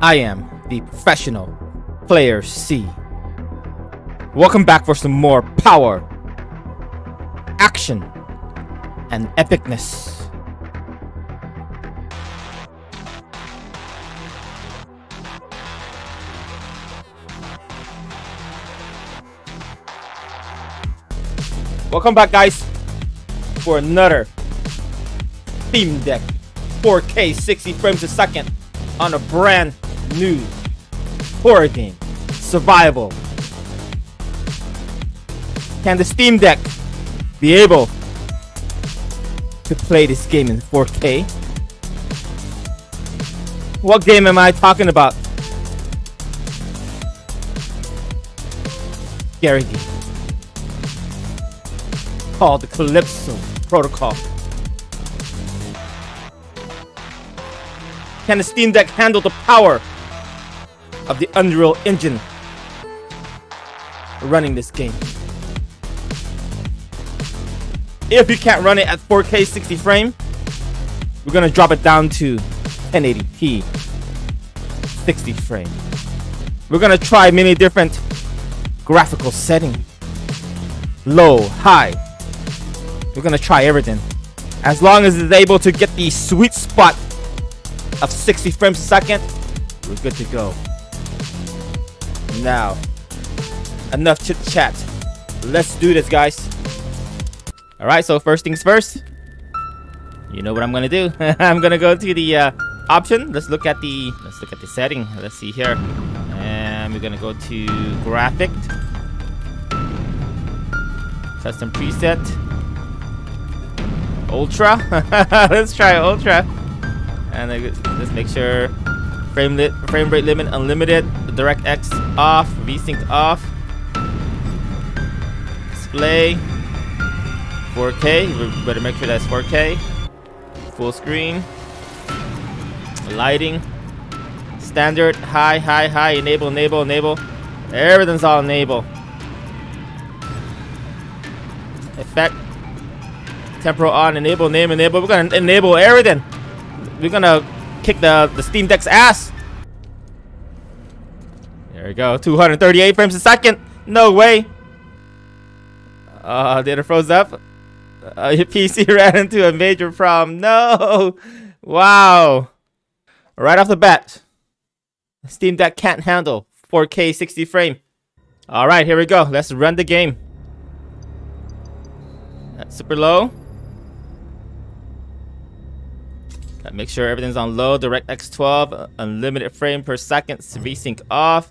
I am the professional player C. Welcome back for some more power, action, and epicness. Welcome back, guys, for another Steam Deck 4K 60 frames a second on a brand new horror game, Survival. Can the Steam Deck be able to play this game in 4K? What game am I talking about? Scary game called the Callisto Protocol. Can the Steam Deck handle the power of the Unreal Engine running this game? If you can't run it at 4K 60 frame, we're gonna drop it down to 1080p 60 frame. We're gonna try many different graphical settings. Low, high, we're gonna try everything. As long as it's able to get the sweet spot of 60 frames a second, we're good to go. Now, enough chit chat. Let's do this, guys. Alright, so first things first. You know what I'm gonna do. I'm gonna go to the uh, option. Let's look at the let's look at the setting. Let's see here. And we're gonna go to graphic. Custom preset. Ultra. let's try Ultra. And let's make sure frame lit, frame rate limit unlimited. DirectX off. VSync off. Display. 4K. We better make sure that's 4K. Full screen. Lighting. Standard. High, high, high. Enable, enable, enable. Everything's all enable. Effect Temporal on, enable, name, enable. We're gonna enable everything. We're gonna kick the, the Steam Deck's ass. There we go. 238 frames a second. No way. Uh, it froze up? Uh, your PC ran into a major problem. No. Wow. Right off the bat. Steam Deck can't handle 4K 60 frame. Alright, here we go. Let's run the game. That's super low. Make sure everything's on low. DirectX 12, unlimited frame per second. VSync off.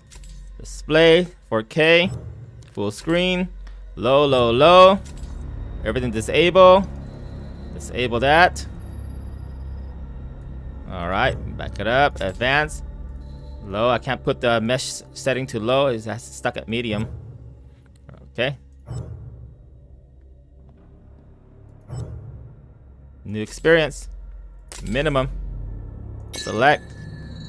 Display 4K, full screen. Low, low, low. Everything disable. Disable that. All right, back it up. Advanced. Low. I can't put the mesh setting to low. It's stuck at medium. Okay. New experience. Minimum. Select.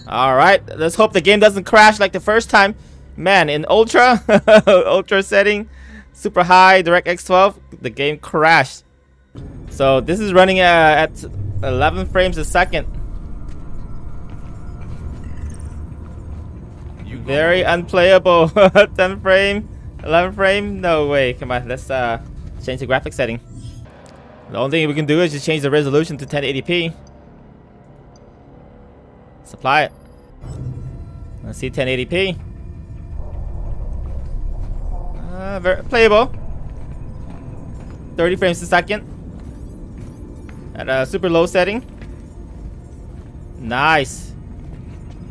Alright, let's hope the game doesn't crash like the first time. Man, in Ultra, Ultra setting, super high, DirectX 12, the game crashed. So this is running uh, at 11 frames a second. Very unplayable. 10 frame, 11 frame, no way. Come on, let's uh, change the graphic setting. The only thing we can do is just change the resolution to 1080p. Supply it. Let's see 1080p. Very playable. 30 frames a second. At a super low setting. Nice.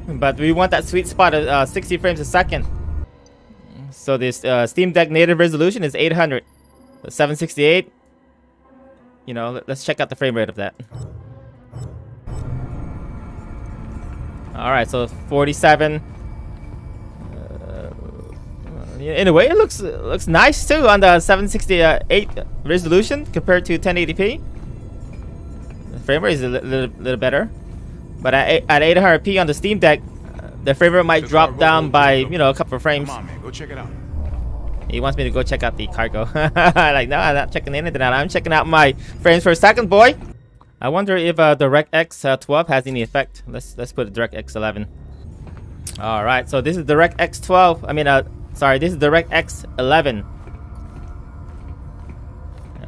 But we want that sweet spot of uh, 60 frames a second. So this uh, Steam Deck native resolution is 800. 768. You know, let's check out the frame rate of that. All right, so 47. In a way, it looks looks nice too on the 768 resolution compared to 1080p. The frame rate is a little, little better, but at, at 800p on the Steam Deck, the frame rate might drop down by you know a couple of frames. Come on, man, go check it out. He wants me to go check out the cargo. like, no, I'm not checking anything out. I'm checking out my frames per second, boy. I wonder if uh, DirectX uh, 12 has any effect. Let's let's put DirectX 11. All right, so this is DirectX 12. I mean, uh, sorry, this is DirectX 11.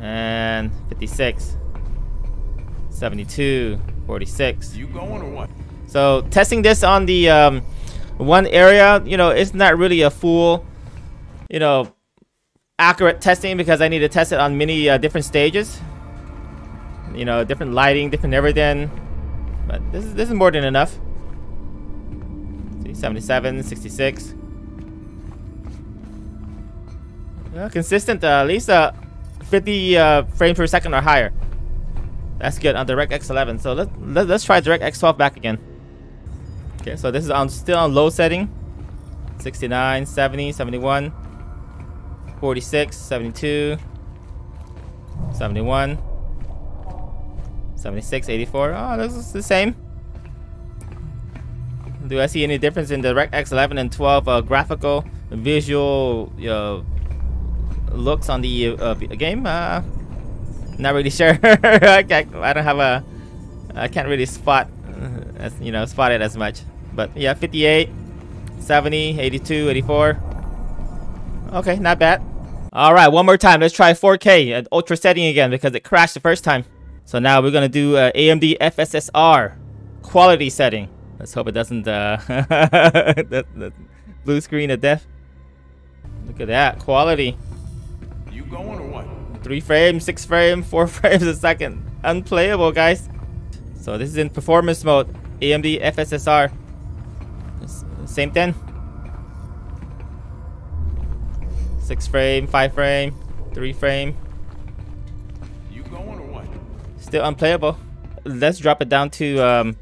And 56. 72. 46. You going or what? So testing this on the um, one area, you know, it's not really a full, you know, accurate testing because I need to test it on many uh, different stages. You know, different lighting, different everything. But this is this is more than enough. See, 77, 66. Uh, consistent, uh, at least uh, 50 uh, frames per second or higher. That's good on DirectX 11. So let, let, let's try DirectX 12 back again. Okay, so this is on still on low setting. 69, 70, 71, 46, 72, 71, 76, 84. Oh, this is the same. Do I see any difference in DirectX 11 and 12 uh, graphical, visual uh, looks on the uh, game? Uh, not really sure. I, I don't have a. I can't really spot, uh, as you know, spot it as much. But yeah, 58, 70, 82, 84. Okay, not bad. All right, one more time. Let's try 4K at ultra setting again because it crashed the first time. So now we're gonna do uh, AMD FSSR quality setting. Let's hope it doesn't uh, blue screen of death. Look at that quality. You going or what? Three frames, six frames, four frames a second. Unplayable, guys. So this is in performance mode. AMD FSSR. Same thing. Six frame, five frame, three frame. You going or what? Still unplayable. Let's drop it down to um,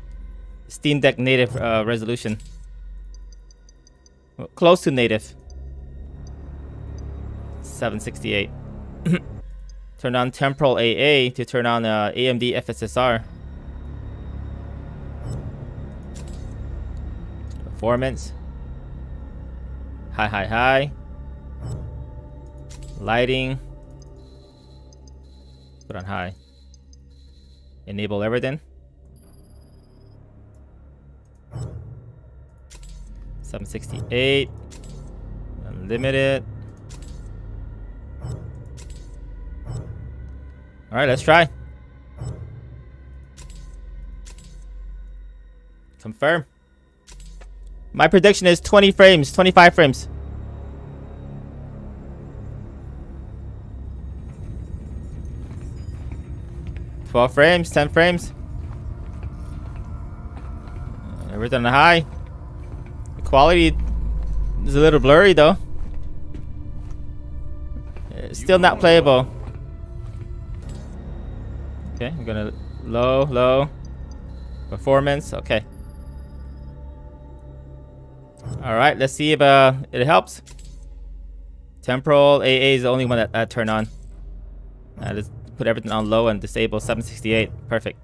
Steam Deck native uh, resolution. Well, close to native. 768. turn on temporal AA to turn on uh, AMD FSSR. Performance. High, high, high. Lighting. Put on high. Enable everything. 768. Unlimited. Alright, let's try. Confirm. My prediction is 20 frames, 25 frames. Twelve frames, ten frames. Uh, everything high. The quality is a little blurry though. It's still not playable. Okay, I'm gonna low, low. Performance, okay. Alright, let's see if uh, it helps. Temporal AA is the only one that I turn on. Uh, let's put everything on low and disable 768. Perfect.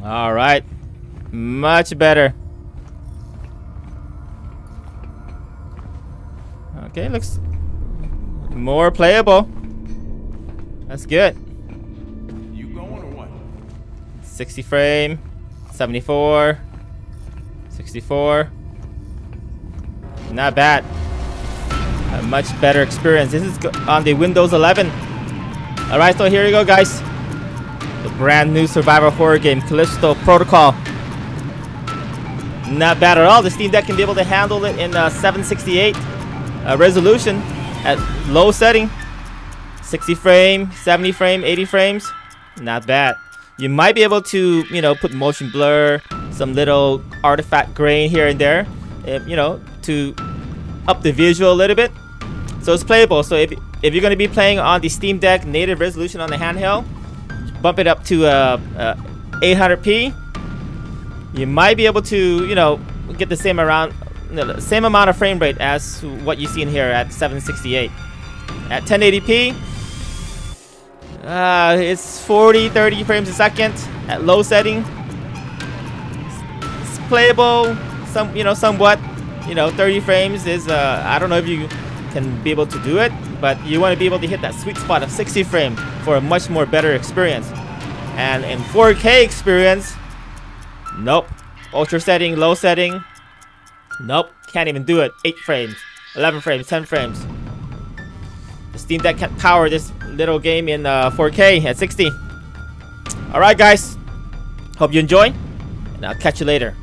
All right. Much better. Okay, looks more playable. That's good. You going or what? 60 frame, 74, 64. Not bad. A much better experience. This is on the Windows 11. All right, so here you go, guys. The brand new survival horror game, Callisto Protocol. Not bad at all. The Steam Deck can be able to handle it in uh, 768 uh, resolution at low setting. 60 frame 70 frame 80 frames. Not bad. You might be able to you know put motion blur some little artifact grain here and there if, you know to up the visual a little bit. So it's playable. So if, if you're going to be playing on the Steam Deck native resolution on the handheld bump it up to uh, uh, 800p you might be able to you know get the same around same amount of frame rate as what you see in here at 768. At 1080p, uh, it's 40, 30 frames a second at low setting. It's playable, some you know, somewhat. You know, 30 frames is uh, I don't know if you can be able to do it, but you want to be able to hit that sweet spot of 60 frame for a much more better experience. And in 4K experience, nope. Ultra setting, low setting, nope. Can't even do it. 8 frames, 11 frames, 10 frames. The Steam Deck can't power this little game in uh, 4K at 60. Alright guys, hope you enjoy, and I'll catch you later.